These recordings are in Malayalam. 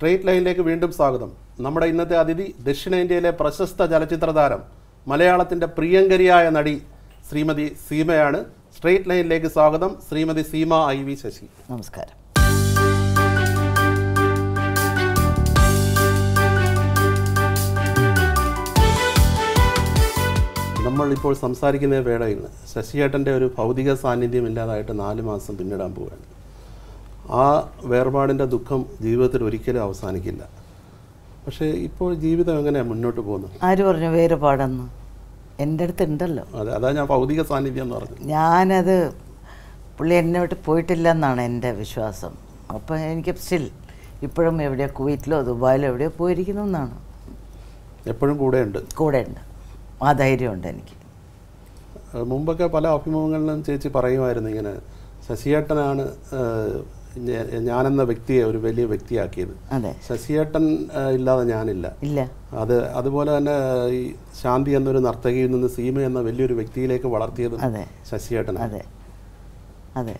സ്ട്രേറ്റ് ലൈനിലേക്ക് വീണ്ടും സ്വാഗതം. നമ്മുടെ ഇന്നത്തെ അതിഥി ദക്ഷിണേന്ത്യയിലെ പ്രശസ്ത ചലച്ചിത്ര താരം മലയാളത്തിന്റെ പ്രിയങ്കരിയായ നടി ശ്രീമതി സീമയാണ്. സ്ട്രേറ്റ് ലൈനിലേക്ക് സ്വാഗതം ശ്രീമതി സീമ ഐ വി ശശി. നമസ്കാരം. നമ്മളിപ്പോൾ സംസാരിക്കുന്ന വേളയിൽ. ശശിയേട്ടന്റെ ഒരു ഭൗതിക സാന്നിധ്യം ഇല്ലാതായിട്ട് നാല് മാസം പിന്നിടാൻ പോവുകയാണ്. ആ വേർപാടിന്റെ ദുഃഖം ജീവിതത്തിൽ ഒരിക്കലും അവസാനിക്കില്ല. പക്ഷേ ഇപ്പോൾ ജീവിതം എങ്ങനെയാണ് മുന്നോട്ട് പോകുന്നത് ആര് പറഞ്ഞു വേർപാടെന്ന്? എന്റെ അടുത്ത് ഉണ്ടല്ലോ അതെ അതാ ഞാൻ ഭൗതിക സാന്നിധ്യം എന്ന് പറഞ്ഞു ഞാനത് പുള്ളി എന്നെ വിട്ട് പോയിട്ടില്ല എന്നാണ് എന്റെ വിശ്വാസം. അപ്പം എനിക്ക് സ്റ്റിൽ ഇപ്പോഴും എവിടെയോ കുവൈറ്റിലോ ദുബായിലോ എവിടെയോ പോയിരിക്കുന്നു എന്നാണ്. എപ്പോഴും കൂടെയുണ്ട്. കൂടെ ഉണ്ട് ആ ധൈര്യമുണ്ട് എനിക്ക്. മുമ്പൊക്കെ പല അഭിമുഖങ്ങളിലും ചേച്ചി പറയുമായിരുന്നു ഇങ്ങനെ ശശിയേട്ടനാണ് ഞാനെന്ന വ്യക്തിയെ ഒരു വലിയ വ്യക്തിയാക്കിയത്. ശശിയേട്ടൻ ഇല്ലാതെ ഞാനില്ല. അത് അതുപോലെ തന്നെ ഈ ശാന്തി എന്നൊരു നർത്തകിയിൽ നിന്ന് സീമ എന്ന വലിയൊരു വ്യക്തിയിലേക്ക് വളർത്തിയത് ശശിയേട്ടൻ അതെ. അതെ.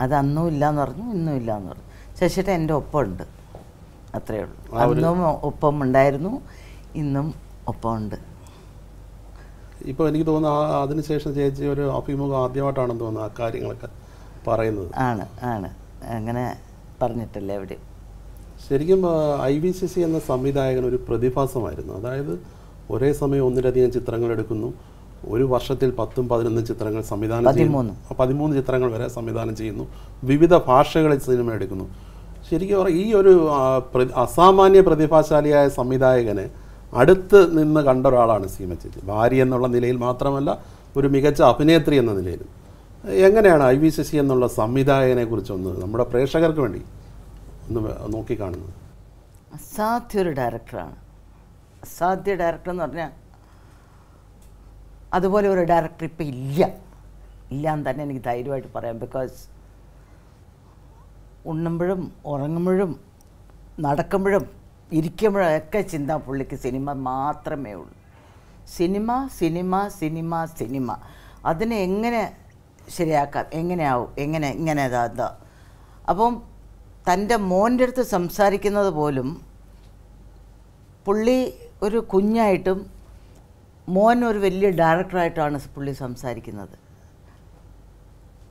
അത് അന്നും ഇല്ലാന്ന് പറഞ്ഞു ഇന്നും ഇല്ലാന്ന് പറഞ്ഞു. ശശിയേട്ടൻ എന്റെ ഒപ്പമുണ്ട്. അത്രേ ഉള്ളൂ. അന്നും ഒപ്പം ഉണ്ടായിരുന്നു ഇന്നും ഒപ്പമുണ്ട്. ഇപ്പോൾ എനിക്ക് തോന്നുന്നു അതിനുശേഷം ചേച്ചി ഒരു അഭിമുഖം ആദ്യമായിട്ടാണെന്ന് തോന്നുന്നു ആ കാര്യങ്ങളൊക്കെ പറയുന്നത്. ആണ് ആണ്. അങ്ങനെ പറഞ്ഞിട്ടില്ല എവിടെയും. ശരിക്കും ഐ വി ശശി എന്ന സംവിധായകൻ ഒരു പ്രതിഭാസമായിരുന്നു. അതായത് ഒരേ സമയം ഒന്നിലധികം ചിത്രങ്ങൾ എടുക്കുന്നു. ഒരു വർഷത്തിൽ പത്തും പതിനൊന്നും ചിത്രങ്ങൾ സംവിധാനം ചെയ്യുന്നു. പതിമൂന്ന്. ചിത്രങ്ങൾ വരെ സംവിധാനം ചെയ്യുന്നു. വിവിധ ഭാഷകളിൽ സിനിമ എടുക്കുന്നു. ശരിക്കും ഈ ഒരു അസാമാന്യ പ്രതിഭാശാലിയായ സംവിധായകനെ അടുത്ത് നിന്ന് കണ്ട ഒരാളാണ് സീമ ചേച്ചി ഭാര്യ എന്നുള്ള നിലയിൽ മാത്രമല്ല ഒരു മികച്ച അഭിനേത്രി എന്ന നിലയിലും. എങ്ങനെയാണ് ഐ വി ശശി എന്നുള്ള സംവിധായകനെ കുറിച്ചൊന്ന് നമ്മുടെ പ്രേക്ഷകർക്ക് വേണ്ടി ഒന്ന് നോക്കിക്കാണുന്നത്? അസാധ്യ ഒരു ഡയറക്ടറാണ്. അസാധ്യ ഡയറക്ടർ എന്ന് പറഞ്ഞാൽ അതുപോലെ ഒരു ഡയറക്ടർ ഇപ്പം ഇല്ല. ഇല്ല എന്ന് തന്നെ എനിക്ക് ധൈര്യമായിട്ട് പറയാം. ബിക്കോസ് ഉണ്ണുമ്പോഴും ഉറങ്ങുമ്പോഴും നടക്കുമ്പോഴും ഇരിക്കുമ്പോഴും ഒക്കെ ചിന്ത പുള്ളിക്ക് സിനിമ മാത്രമേ ഉള്ളൂ. Cinema cinema cinema cinema. അതിനെ എങ്ങനെ ശരിയാക്കാം എങ്ങനെയാവും എങ്ങനെ ഇങ്ങനെ ഇതാ ഇതാ. അപ്പം തന്റെ മോന്റെ അടുത്ത് സംസാരിക്കുന്നത് പോലും പുള്ളി ഒരു കുഞ്ഞായിട്ടും മോൻ ഒരു വലിയ ഡയറക്ടറായിട്ടാണ് പുള്ളി സംസാരിക്കുന്നത്.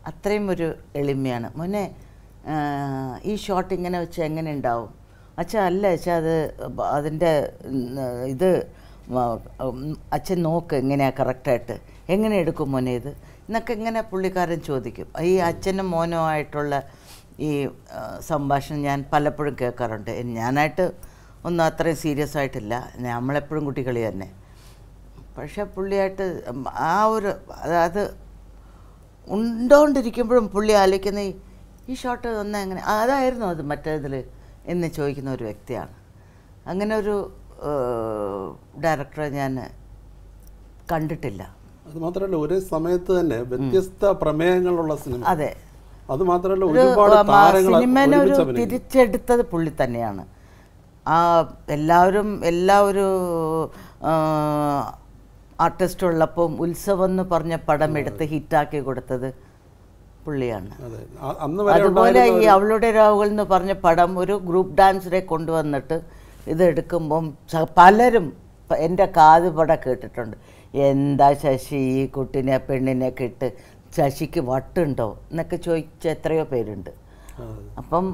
അത്രയും ഒരു എളിമയാണ്. മോനെ ഈ ഷോട്ട് ഇങ്ങനെ വെച്ച് എങ്ങനെ ഉണ്ടാവും അച്ഛാ അല്ല അച്ഛാ അത് അതിന്റെ ഇത് അച്ഛൻ നോക്ക് എങ്ങനെയാണ് കറക്റ്റായിട്ട്. എങ്ങനെ എടുക്കും മോനെ ഇത്? എന്നൊക്കെ ഇങ്ങനെ പുള്ളിക്കാരൻ ചോദിക്കും. ഈ അച്ഛനും മോനും ആയിട്ടുള്ള ഈ സംഭാഷണം ഞാൻ പലപ്പോഴും കേൾക്കാറുണ്ട്. ഞാനായിട്ട് ഒന്നും അത്രയും സീരിയസ് ആയിട്ടില്ല. നമ്മളെപ്പോഴും കുട്ടികളി തന്നെ. പക്ഷെ പുള്ളിയായിട്ട് ആ ഒരു അതായത് ഉണ്ടോണ്ടിരിക്കുമ്പോഴും പുള്ളി ആലോചിക്കുന്ന ഈ- ഷോട്ട് ഒന്ന് എങ്ങനെ അതായിരുന്നു അത് മറ്റേതിൽ എന്ന് ചോദിക്കുന്ന ഒരു വ്യക്തിയാണ്. അങ്ങനെ ഒരു ഡയറക്ടറെ ഞാൻ കണ്ടിട്ടില്ല. അത് മാത്രമല്ല ഒരേ സമയത്ത് തന്നെ വ്യത്യസ്ത പ്രമേയങ്ങളുള്ള സിനിമ. അതെ. അത് മാത്രമല്ല ഒരു ഒരുപാട് സിനിമനെ ഒരു. തിരിച്ചെടുത്തത് പുള്ളി തന്നെയാണ്. ആ എല്ലാവരും എല്ലാ ഒരു ആർട്ടിസ്റ്റ് ഉള്ളപ്പം ഉത്സവം എന്ന് പറഞ്ഞ പടം എടുത്ത് ഹിറ്റാക്കി കൊടുത്തത് പുള്ളിയാണ്. അതെ അന്ന് വരെ അതുപോലെ ഈ അവളുടെ രാവുകൾ എന്ന് പറഞ്ഞ പടം ഒരു ഗ്രൂപ്പ് ഡാൻസിനെ കൊണ്ടുവന്നിട്ട് ഇത് എടുക്കുമ്പം പലരും എന്റെ കാത് പട കേട്ടിട്ടുണ്ട്. എന്താ ശശി? ഈ കുട്ടിനെ പെണ്ണിനെ കിട്ട് ശശിക്ക് വട്ടുണ്ടോ? എന്നൊക്കെ ചോദിച്ച എത്രയോ പേരുണ്ട്. അപ്പം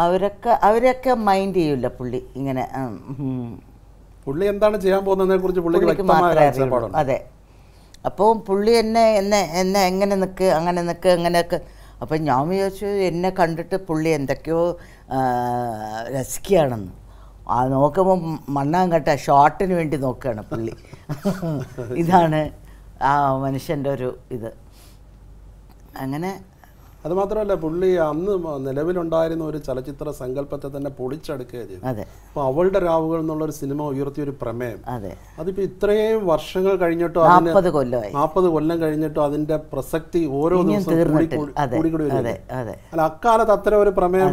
അവരൊക്കെ അവരൊക്കെ മൈൻഡ് ചെയ്യൂല പുള്ളി ഇങ്ങനെ. പുള്ളി എന്താണ് ചെയ്യാൻ പോകുന്നതിനെ കുറിച്ച് പുള്ളിക്ക് പുള്ളിക്ക് മാത്രമേ അതെ. അപ്പോൾ പുള്ളി എന്നെ എന്നെ എന്നെ എങ്ങനെ നിൽക്ക് അങ്ങനെ നിൽക്ക് അങ്ങനെയൊക്കെ. അപ്പം ഞാൻ വിചാരിച്ചു എന്നെ കണ്ടിട്ട് പുള്ളി എന്തൊക്കെയോ രസിക്കുകയാണെന്ന്. ആ നോക്കുമ്പോൾ മണ്ണാങ്കട്ട ഷോട്ടിന് വേണ്ടി നോക്കുകയാണ് പുള്ളി. ഇതാണ് ആ മനുഷ്യന്റെ ഒരു ഇത്. അങ്ങനെ അത് മാത്രമല്ല പുള്ളി അന്ന് നിലവിലുണ്ടായിരുന്ന ഒരു ചലച്ചിത്ര സങ്കല്പത്തെ തന്നെ പൊളിച്ചെടുക്കുക ചെയ്തു അതെ. അപ്പൊ അവളുടെ രാവുകൾ എന്നുള്ള ഒരു സിനിമ ഉയർത്തിയ ഒരു പ്രമേയം. അതെ. അതിപ്പോ ഇത്രയും വർഷങ്ങൾ കഴിഞ്ഞിട്ടും നാൽപ്പത് കൊല്ലമായി. നാൽപ്പത് കൊല്ലം കഴിഞ്ഞിട്ടും അതിന്റെ പ്രസക്തി ഓരോ ദിവസം ദിവസവും അതെ അതെ അല്ല അക്കാലത്ത് അത്തരം ഒരു പ്രമേയം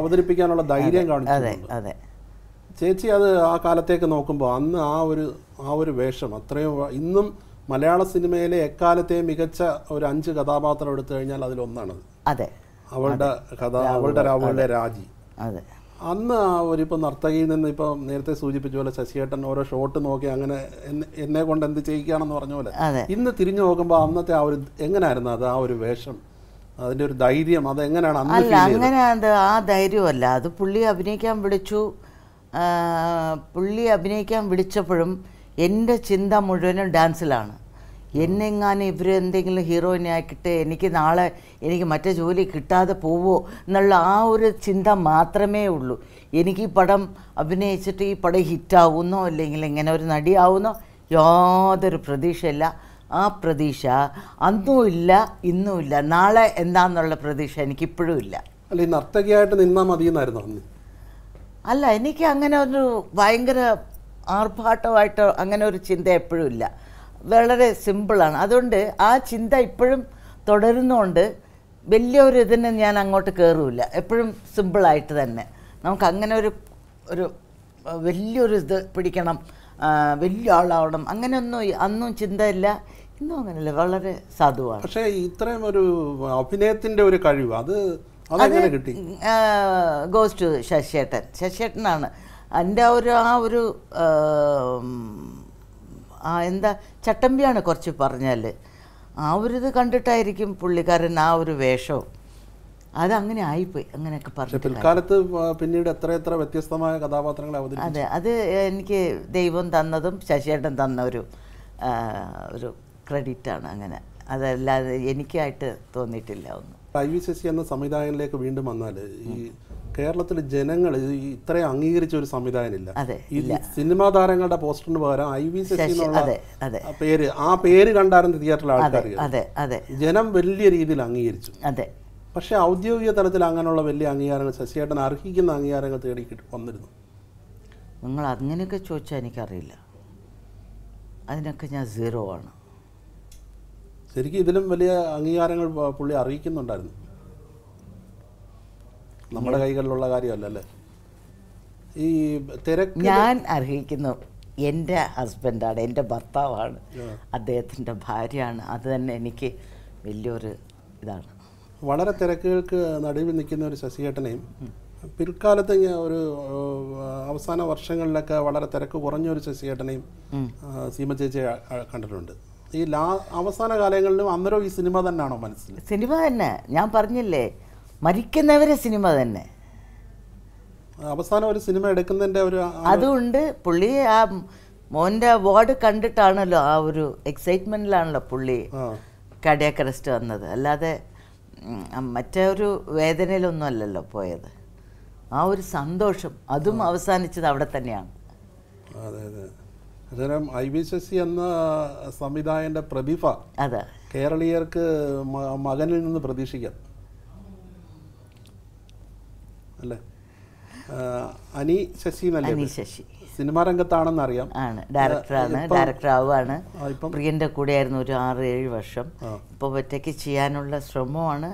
അവതരിപ്പിക്കാനുള്ള ധൈര്യം അതെ കാണിച്ചു അതെ. ചേച്ചി അത് ആ കാലത്തേക്ക് നോക്കുമ്പോൾ അന്ന് ആ ഒരു ആ ഒരു വേഷം അത്രയും ഇന്നും മലയാള സിനിമയിലെ എക്കാലത്തെയും മികച്ച ഒരു അഞ്ച് കഥാപാത്രം എടുത്തു കഴിഞ്ഞാൽ അതിലൊന്നാണ് അതെ. അവളുടെ കഥ അവളുടെ അവളുടെ രാജി. അതെ. അന്ന് ആ ഒരു ഇപ്പം നർത്തകിയിൽ നിന്ന് ഇപ്പം നേരത്തെ സൂചിപ്പിച്ച പോലെ ശശിയേട്ടൻ ഓരോ ഷോട്ട് നോക്കി അങ്ങനെ എന്നെ- കൊണ്ട് എന്ത് ചെയ്യിക്കുകയാണെന്ന് പറഞ്ഞ പോലെ. ഇന്ന് തിരിഞ്ഞു നോക്കുമ്പോൾ അന്നത്തെ ആ ഒരു എങ്ങനെയായിരുന്നു അത് ആ ഒരു വേഷം? അതിന്റെ ഒരു ധൈര്യം അത് എങ്ങനെയാണ് അന്ന് അല്ല? അങ്ങനെ അത് ആ ധൈര്യമല്ല. അത് പുള്ളി അഭിനയിക്കാൻ വിളിച്ചു. പുള്ളി അഭിനയിക്കാൻ വിളിച്ചപ്പോഴും എന്റെ ചിന്ത മുഴുവനും ഡാൻസിലാണ്. എന്നെങ്ങാനും ഇവർ എന്തെങ്കിലും ഹീറോയിനെ ആക്കിയിട്ട് എനിക്ക് നാളെ എനിക്ക് മറ്റേ ജോലി കിട്ടാതെ പോവോ എന്നുള്ള ആ ഒരു ചിന്ത മാത്രമേ ഉള്ളൂ. എനിക്ക് ഈ പടം അഭിനയിച്ചിട്ട് ഈ പടം ഹിറ്റാവുന്നോ അല്ലെങ്കിൽ ഇങ്ങനെ ഒരു നടിയാവുന്നോ യാതൊരു പ്രതീക്ഷയില്ല. ആ പ്രതീക്ഷ അന്നും ഇല്ല ഇന്നും ഇല്ല. നാളെ എന്താന്നുള്ള പ്രതീക്ഷ എനിക്കിപ്പോഴും ഇല്ല. അല്ല ഈ നർത്തകിയായിട്ട് നിന്നാൽ മതിയെന്നായിരുന്നു അന്ന് അല്ല എനിക്ക് അങ്ങനെ ഒരു ഭയങ്കര ആർഭാട്ടമായിട്ടോ അങ്ങനെ ഒരു ചിന്ത എപ്പോഴും ഇല്ല. വളരെ സിമ്പിളാണ് അതുകൊണ്ട് ആ ചിന്ത ഇപ്പോഴും തുടരുന്നതുകൊണ്ട് വലിയൊരു ഇതിന് ഞാൻ അങ്ങോട്ട് കയറില്ല എപ്പോഴും സിമ്പിളായിട്ട് തന്നെ. നമുക്ക് അങ്ങനെ ഒരു ഒരു വലിയൊരു ഇത് പിടിക്കണം വലിയ ആളാവണം അങ്ങനെയൊന്നും അന്നും ചിന്തയില്ല ഇന്നും അങ്ങനെയല്ല. വളരെ സാധുവാണ്. പക്ഷേ ഇത്രയും ഒരു അഭിനയത്തിന്റെ ഒരു കഴിവ് അത് അതെങ്ങനെ കിട്ടി? ഗോസ് ടു ശശിയേട്ടൻ. ശശിയേട്ടനാണ്. എന്റെ ആ ഒരു ആ ഒരു എന്താ ചട്ടമ്പിയാണ് കുറച്ച് പറഞ്ഞാൽ. ആ ഒരു ഇത് കണ്ടിട്ടായിരിക്കും പുള്ളിക്കാരൻ ആ ഒരു വേഷവും. അത് അങ്ങനെ ആയിപ്പോയി. അങ്ങനെയൊക്കെ പറഞ്ഞു പിൽക്കാലത്ത് പിന്നീട് എത്ര എത്ര വ്യത്യസ്തമായ കഥാപാത്രങ്ങൾ അതെ അത് എനിക്ക് ദൈവം തന്നതും ശശിയേട്ടൻ തന്ന ഒരു ഒരു ക്രെഡിറ്റാണ് അങ്ങനെ. അതല്ലാതെ എനിക്കായിട്ട് തോന്നിയിട്ടില്ല ഒന്നും. ഐ വി ശശി എന്ന സംവിധായകനിലേക്ക് വീണ്ടും വന്നാൽ ഈ കേരളത്തിലെ ജനങ്ങൾ ഇത്രയും അംഗീകരിച്ച ഒരു സംവിധായകനില്ല. അതെ, ഈ സിനിമാ താരങ്ങളുടെ പോസ്റ്ററിന് പകരം ഐ വി ശശി സി എന്നുള്ള പേര് ആ പേര് കണ്ടായിരുന്നു തിയേറ്ററിലെ ആൾക്കാർ ജനം വലിയ രീതിയിൽ അംഗീകരിച്ചു. പക്ഷെ ഔദ്യോഗിക തലത്തിൽ അങ്ങനെയുള്ള വലിയ അംഗീകാരങ്ങൾ ശശിയേട്ടൻ അർഹിക്കുന്ന അംഗീകാരങ്ങൾ തേടി വന്നിരുന്നു. നിങ്ങൾ അങ്ങനെയൊക്കെ ചോദിച്ചാൽ എനിക്കറിയില്ല. അതിനൊക്കെ ഞാൻ സീറോ ആണ്. ശരിക്കും ഇതിലും വലിയ അംഗീകാരങ്ങൾ പുള്ളി അറിയിക്കുന്നുണ്ടായിരുന്നു. നമ്മുടെ കൈകളിലുള്ള കാര്യമല്ല അല്ലേ ഈ തിരക്ക് ഞാൻ അർഹിക്കുന്നു എന്റെ ഹസ്ബൻഡാണ് എന്റെ ഭർത്താവാണ് അദ്ദേഹത്തിന്റെ ഭാര്യയാണ്. അത് തന്നെ എനിക്ക് വലിയൊരു ഇതാണ്. വളരെ തിരക്കുകൾക്ക് നടുവിൽ നിൽക്കുന്ന ഒരു ശശികേട്ടനെയും പിൽക്കാലത്ത് ഒരു അവസാന വർഷങ്ങളിലൊക്കെ വളരെ തിരക്ക് കുറഞ്ഞ ഒരു ശശിയേട്ടനെയും സീമ ചേച്ചിയെ കണ്ടിട്ടുണ്ട്. ഈ ലാ അവസാന കാലങ്ങളിലും അന്നേരം ഈ സിനിമ തന്നെയാണോ മനസ്സിൽ? സിനിമ തന്നെ. ഞാൻ പറഞ്ഞില്ലേ മരിക്കുന്നവരെ സിനിമ തന്നെ. അവസാനം ഒരു സിനിമ എടുക്കുന്നതിന്റെ ഒരു അതുകൊണ്ട് പുള്ളി ആ മോന്റെ അവാർഡ് കണ്ടിട്ടാണല്ലോ ആ ഒരു എക്സൈറ്റ്മെന്റിലാണല്ലോ പുള്ളി കടയക്കറസ്റ്റ് കാർഡിയാക് അറസ്റ്റ് വന്നത്. അല്ലാതെ മറ്റേ ഒരു വേദനയിലൊന്നും അല്ലല്ലോ പോയത്. ആ ഒരു സന്തോഷം അതും അവസാനിച്ചത് അവിടെ തന്നെയാണ്. അതെ അതെ. അന്നേരം ഐ വി ശശി എന്ന സംവിധായകന്റെ പ്രതിഭ അതെ. കേരളീയർക്ക് മകനിൽ നിന്ന് പ്രതീക്ഷിക്കാം. അല്ലേ? അനി ശശി അനി? ശശി. സിനിമാ രംഗത്താണെന്ന് അറിയാം ആണ്. ഡയറക്ടറാണ്. ഇപ്പം- ഡയറക്ടർ ആവുകയാണ് പ്രിയന്റെ കൂടെ പ്രിയന്റെ കൂടെയായിരുന്നു ഒരു ആറ് ഏഴ് വർഷം. ഇപ്പൊ ഇപ്പോൾ ഒറ്റയ്ക്ക് ചെയ്യാനുള്ള ശ്രമമാണ്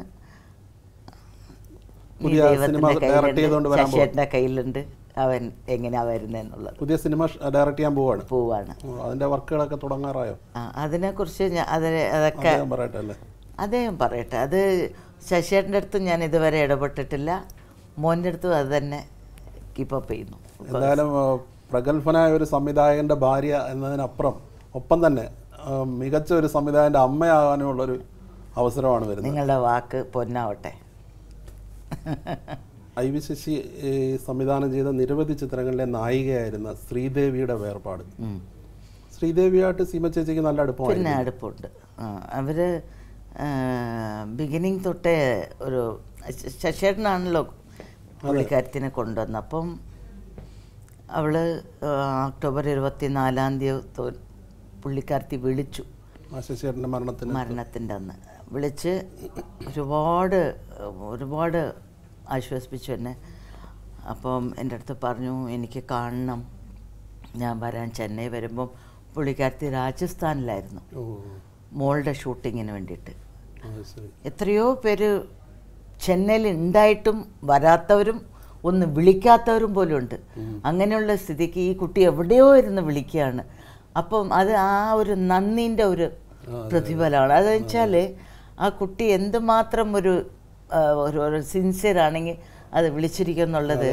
ശശിയേട്ടന്റെ കയ്യിലുണ്ട്. അവൻ എങ്ങനെയാ വരുന്നതെന്നുള്ളത് പുതിയ സിനിമ ഡയറക്റ്റ് ചെയ്യാൻ പോവാണ്. പോവാണ്. അതിന്റെ വർക്കുകളൊക്കെ തുടങ്ങാറായോ? അതിനെക്കുറിച്ച് ഞാൻ അതൊക്കെ അദ്ദേഹം പറയട്ടെ അത് ശശിയേട്ടന്റെ അടുത്തും ഞാൻ ഇതുവരെ ഇടപെട്ടിട്ടില്ല. മോന്റെ അടുത്തും അത് തന്നെ കീപ്പപ്പ് ചെയ്യുന്നു. എന്തായാലും പ്രഗത്ഭനായ ഒരു സംവിധായകന്റെ ഭാര്യ എന്നതിനപ്പുറം ഒപ്പം തന്നെ മികച്ച ഒരു സംവിധായകന്റെ അമ്മയാകാനുള്ളൊരു അവസരമാണ് വരുന്നത്. നിങ്ങളുടെ വാക്ക് പൊന്നാവട്ടെ. ഐ വി ശശി സംവിധാനം ചെയ്ത നിരവധി ചിത്രങ്ങളിലെ നായികയായിരുന്ന ശ്രീദേവിയുടെ വേർപാട്. ശ്രീദേവിയായിട്ട് സീമ ചേച്ചിക്ക് നല്ല പിന്നെ അടുപ്പമായിരുന്നു അടുപ്പുണ്ട് ആ, അവർ ബിഗിനിങ് തൊട്ടേ ഒരു ശശേട്ടനാണല്ലോ പുള്ളിക്കാരത്തിനെ കൊണ്ടുവന്നത്. അപ്പം അവൾ ഒക്ടോബർ ഇരുപത്തി നാലാം തീയതി പുള്ളിക്കാരത്തി വിളിച്ചു. മരണത്തിന്റെ അന്ന്. വിളിച്ച് ഒരുപാട് ഒരുപാട് ആശ്വസിപ്പിച്ചു എന്നെ. അപ്പം എന്റെ അടുത്ത് പറഞ്ഞു എനിക്ക് കാണണം. ഞാൻ വരാൻ ചെന്നൈ വരുമ്പം പുള്ളിക്കാരത്തി രാജസ്ഥാനിലായിരുന്നു. മോളുടെ ഷൂട്ടിങ്ങിന് വേണ്ടിയിട്ട്. എത്രയോ പേര് ചെന്നൈയിൽ ഉണ്ടായിട്ടും വരാത്തവരും ഒന്ന് വിളിക്കാത്തവരും പോലും ഉണ്ട്. അങ്ങനെയുള്ള സ്ഥിതിക്ക് ഈ കുട്ടി എവിടെയോ ഇരുന്ന് വിളിക്കുകയാണ്. അപ്പം അത് ആ ഒരു നന്ദിന്റെ ഒരു പ്രതിഫലമാണ്. അതെന്ന് വെച്ചാൽ ആ കുട്ടി എന്തുമാത്രം ഒരു ഒരു സിൻസിയർ ആണെങ്കിൽ അത് വിളിച്ചിരിക്കും എന്നുള്ളത്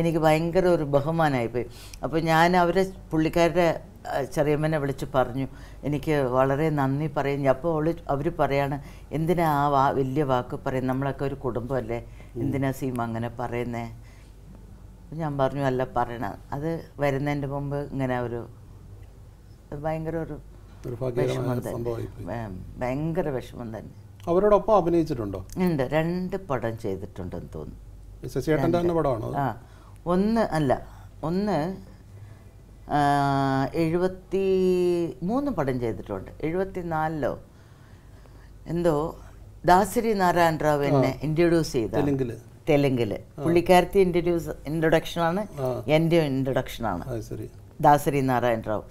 എനിക്ക് ഭയങ്കര ഒരു ബഹുമാനമായിപ്പോയി അപ്പോൾ ഞാൻ അവരെ പുള്ളിക്കാരുടെ ചെറിയമ്മനെ വിളിച്ച് പറഞ്ഞു. എനിക്ക് വളരെ നന്ദി പറയും. അപ്പോൾ അവൾ അവർ പറയാണ് എന്തിനാ ആ വാ വലിയ വാക്ക് പറയും നമ്മളൊക്കെ ഒരു കുടുംബമല്ലേ. എന്തിനാ സീമ അങ്ങനെ പറയുന്നേ? ഞാൻ പറഞ്ഞു അല്ല പറയണം. അത് വരുന്നതിന്റെ മുമ്പ് ഇങ്ങനെ ഒരു ഭയങ്കര ഒരു വിഷമം തന്നെ. ഭയങ്കര വിഷമം തന്നെ. അവരോടൊപ്പം അഭിനയിച്ചിട്ടുണ്ടോ? ഉണ്ട്. രണ്ട് പടം ചെയ്തിട്ടുണ്ടെന്ന് തോന്നുന്നു. പടമാണോ ആ. ഒന്ന് അല്ല. ഒന്ന് എഴുപത്തി മൂന്ന് പടം ചെയ്തിട്ടുണ്ട്. എഴുപത്തി നാലിലോ എന്തോ ദാസരി നാരായണ റാവ് എന്നെ ഇൻട്രൊഡ്യൂസ് ചെയ്ത. തെലുങ്കിൽ. തെലുങ്കിൽ. പുള്ളിക്കാരത്തി ഇൻട്രൊഡ്യൂസ് ഇൻട്രൊഡക്ഷനാണ് എന്റെ ഇൻട്രൊഡക്ഷനാണ് ദാസരി നാരായണ റാവു.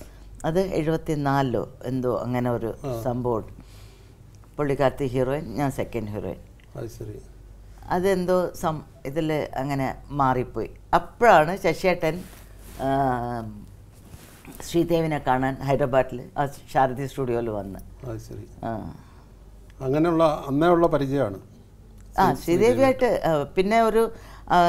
അത് എഴുപത്തി നാലിലോ എന്തോ അങ്ങനെ ഒരു സംഭവം പുള്ളിക്കാരത്തി ഹീറോയിൻ ഞാൻ സെക്കൻഡ് ഹീറോയിൻ. അതെന്തോ സം ഇതിൽ അങ്ങനെ മാറിപ്പോയി. അപ്പോഴാണ് ശശിയേട്ടൻ ശ്രീദേവിനെ കാണാൻ ഹൈദരാബാദിൽ ആ ശാരദി സ്റ്റുഡിയോയിൽ വന്ന്. അങ്ങനെയുള്ള അന്നേ ഉള്ള പരിചയമാണ് ആ ശ്രീദേവിയായിട്ട് പിന്നെ ഒരു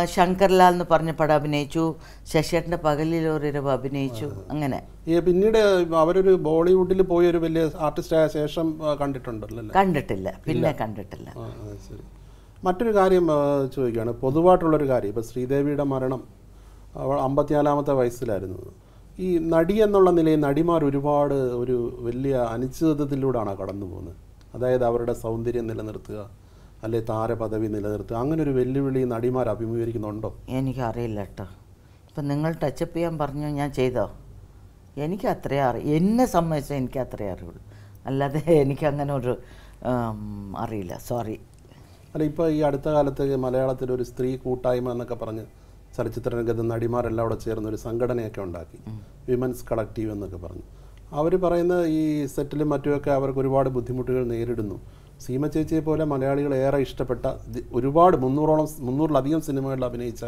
ശങ്കർലാൽ എന്ന് പറഞ്ഞ പടം അഭിനയിച്ചു. ശശിയേട്ടന്റെ പകലിൽ അഭിനയിച്ചു. അങ്ങനെ. പിന്നീട് അവരൊരു ബോളിവുഡിൽ പോയി ഒരു വലിയ ആർട്ടിസ്റ്റായ ശേഷം ആ, കണ്ടിട്ടുണ്ടല്ലോ കണ്ടിട്ടില്ല. പിന്നെ കണ്ടിട്ടില്ല. മറ്റൊരു കാര്യം ചോദിക്കുകയാണ്. പൊതുവായിട്ടുള്ളൊരു കാര്യം. ഇപ്പോൾ ശ്രീദേവിയുടെ മരണം അവൾ അമ്പത്തിനാലാമത്തെ വയസ്സിലായിരുന്നു. ഈ നടി എന്നുള്ള നിലയിൽ നടിമാർ ഒരുപാട് ഒരു വലിയ അനിശ്ചിതത്വത്തിലൂടെയാണ് കടന്നു പോകുന്നത് അതായത് അവരുടെ സൗന്ദര്യം നിലനിർത്തുക. അല്ലെ താരപദവി നിലനിർത്തുക. അങ്ങനെ ഒരു വെല്ലുവിളി നടിമാർ അഭിമുഖീകരിക്കുന്നുണ്ടോ? എനിക്കറിയില്ല കേട്ടോ ഇപ്പം നിങ്ങൾ ടച്ചപ്പ് ചെയ്യാൻ പറഞ്ഞു ഞാൻ ചെയ്തോ? എനിക്ക് അത്രേ അറി എന്നെ സംബന്ധിച്ച് എനിക്ക് അത്രേ അറിയുള്ളൂ അല്ലാതെ എനിക്കങ്ങനെ ഒരു അറിയില്ല. സോറി അല്ല ഇപ്പോൾ ഈ അടുത്ത കാലത്ത് മലയാളത്തിൽ ഒരു സ്ത്രീ കൂട്ടായ്മ എന്നൊക്കെ പറഞ്ഞ് ചലച്ചിത്ര രംഗത്ത് നടിമാരെല്ലാം കൂടെ ചേർന്ന് ഒരു സംഘടനയൊക്കെ ഉണ്ടാക്കി. വിമൻസ് കളക്റ്റീവ് എന്നൊക്കെ പറഞ്ഞു. അവർ പറയുന്ന ഈ സെറ്റിലും മറ്റുമൊക്കെ അവർക്ക് ഒരുപാട് ബുദ്ധിമുട്ടുകൾ നേരിടുന്നു. സീമ ചേച്ചിയെ പോലെ മലയാളികൾ ഏറെ ഇഷ്ടപ്പെട്ട ഒരുപാട് മുന്നൂറോളം മുന്നൂറിലധികം സിനിമകളിൽ അഭിനയിച്ച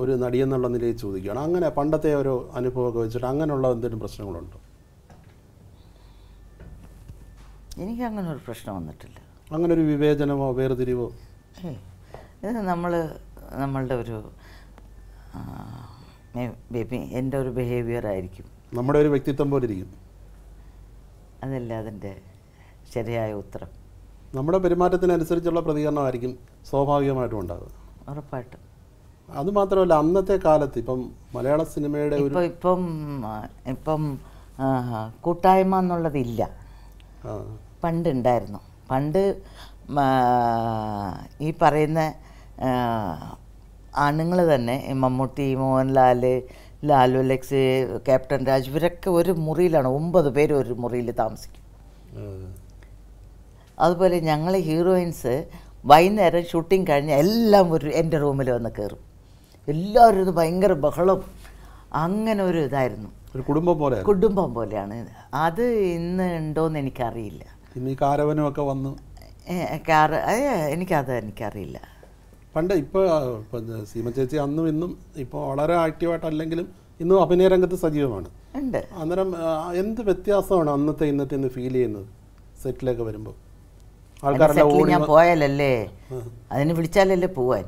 ഒരു നടിയെന്നുള്ള നിലയിൽ ചോദിക്കുകയാണ്. അങ്ങനെ പണ്ടത്തെ ഒരു അനുഭവമൊക്കെ വെച്ചിട്ട് അങ്ങനെയുള്ള എന്തെങ്കിലും പ്രശ്നങ്ങളുണ്ടോ? എനിക്ക് അങ്ങനെ ഒരു പ്രശ്നം വന്നിട്ടില്ല. അങ്ങനെ ഒരു വിവേചനമോ വേർതിരിവോ? ഇത് നമ്മൾ നമ്മളുടെ ഒരു എന്റെ ഒരു ബിഹേവിയർ ആയിരിക്കും. നമ്മുടെ ഒരു വ്യക്തിത്വം പോലെ ഇരിക്കും. അതല്ല അതിന്റെ ശരിയായ ഉത്തരം. നമ്മുടെ പെരുമാറ്റത്തിനനുസരിച്ചുള്ള പ്രതികരണമായിരിക്കും സ്വാഭാവികമായിട്ടും ഉണ്ടാകുക ഉറപ്പായിട്ടും. അത് മാത്രമല്ല അന്നത്തെ കാലത്ത് ഇപ്പം മലയാള സിനിമയുടെ ഒരു ഇപ്പം ഇപ്പം കൂട്ടായ്മ എന്നുള്ളതില്ല. പണ്ടുണ്ടായിരുന്നു. പണ്ട് ഈ പറയുന്ന ആണുങ്ങൾ തന്നെ മമ്മൂട്ടി മോഹൻലാൽ ലാലു അലക്സ് ക്യാപ്റ്റൻ രാജ് ഇവരൊക്കെ ഒരു മുറിയിലാണ്. ഒമ്പത് പേര് ഒരു മുറിയിൽ താമസിക്കും. അതുപോലെ ഞങ്ങൾ ഹീറോയിൻസ് വൈകുന്നേരം ഷൂട്ടിംഗ് കഴിഞ്ഞ് എല്ലാം ഒരു എന്റെ റൂമിൽ വന്ന് കയറും എല്ലാവരും ഇത് ഭയങ്കര ബഹളം. അങ്ങനെ ഒരു ഇതായിരുന്നു. ഒരു കുടുംബം പോലെ കുടുംബം പോലെയാണ്. അത് ഇന്ന് ഉണ്ടോയെന്ന് എനിക്കറിയില്ല. ഈ ഒക്കെ വന്നു. കാർ എനിക്കത് എനിക്കറിയില്ല. പണ്ട് ഇപ്പോൾ ഇപ്പം സീമ ചേച്ചി അന്നും ഇന്നും ഇപ്പോൾ വളരെ ആക്റ്റീവായിട്ടല്ലെങ്കിലും ഇന്നും അഭിനയ രംഗത്ത് സജീവമാണ്. ഉണ്ട്. അന്നേരം എന്ത് വ്യത്യാസമാണ് അന്നത്തെ ഇന്നത്തെ ഇന്ന് ഫീൽ ചെയ്യുന്നത്? സെറ്റിലൊക്കെ വരുമ്പോൾ ആൾക്കാരെല്ലാം ഞാൻ പോയാലല്ലേ? അതിനെ വിളിച്ചാലല്ലേ പോവാൻ?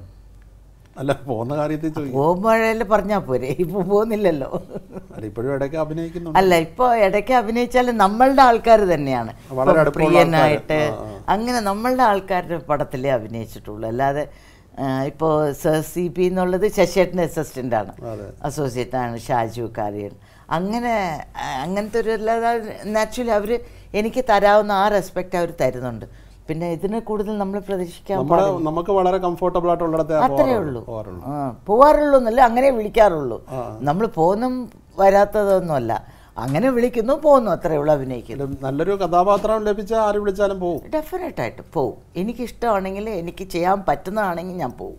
അല്ല പോകുന്ന കാര്യത്തിൽ പോകുമ്പോഴല്ലേ പറഞ്ഞാൽ പോരെ? ഇപ്പൊ പോകുന്നില്ലല്ലോ. അല്ല ഇപ്പോഴും ഇടയ്ക്ക് അല്ല അഭിനയിച്ചാൽ നമ്മളുടെ ആൾക്കാർ തന്നെയാണ്. പ്രിയനായിട്ട് അങ്ങനെ നമ്മളുടെ ആൾക്കാരുടെ പടത്തിലേ അഭിനയിച്ചിട്ടുള്ളൂ. അല്ലാതെ ഇപ്പോൾ സി പി എന്നുള്ളത് ശശിയേട്ടന്റെ അസിസ്റ്റന്റ് ആണ്. അസോസിയേറ്റ് ആണ് ഷാജു കാര്യൻ. അങ്ങനെ അങ്ങനത്തെ ഒരു അല്ലാതെ നാച്ചുറലി അവർ എനിക്ക് തരാവുന്ന ആ റെസ്പെക്റ്റ് അവർ തരുന്നുണ്ട്. പിന്നെ ഇതിന് കൂടുതൽ നമ്മൾ പ്രതീക്ഷിക്കാൻ നമുക്ക് വളരെ കംഫർട്ടബിൾ ആയിട്ടുള്ള അത്രേ ഉള്ളൂ. പോവാറുള്ളൂ എന്നല്ല അങ്ങനെ വിളിക്കാറുള്ളൂ. നമ്മൾ പോന്നും വരാത്തതൊന്നുമല്ല. അങ്ങനെ വിളിക്കുന്നു പോകുന്നു അത്രേ ഉള്ളൂ അഭിനയിക്കുന്നു. നല്ലൊരു കഥാപാത്രം ലഭിച്ചാൽ ആര് വിളിച്ചാലും പോകും ഡെഫിനറ്റായിട്ട് പോകും എനിക്കിഷ്ടമാണെങ്കിൽ എനിക്ക് ചെയ്യാൻ പറ്റുന്നതാണെങ്കിൽ ഞാൻ പോവും.